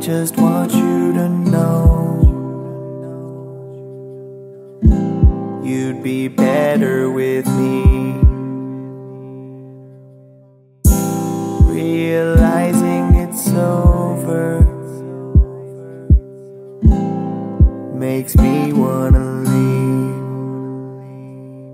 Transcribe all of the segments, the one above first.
just want you to know you'd be better with me. Realizing it's over makes me wanna leave.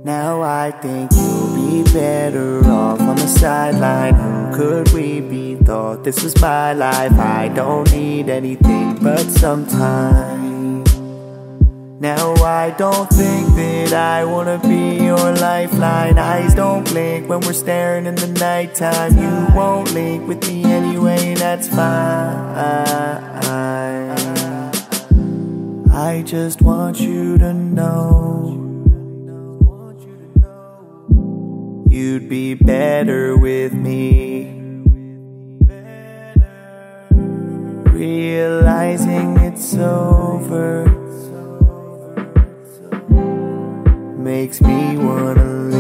Now I think you'll be better off sideline. Who could we be? Thought this was my life. I don't need anything but some time. Now I don't think that I wanna be your lifeline. Eyes don't blink when we're staring in the nighttime. You won't link with me anyway, that's fine. I just want you to know you'd be better with me. Realizing it's over makes me wanna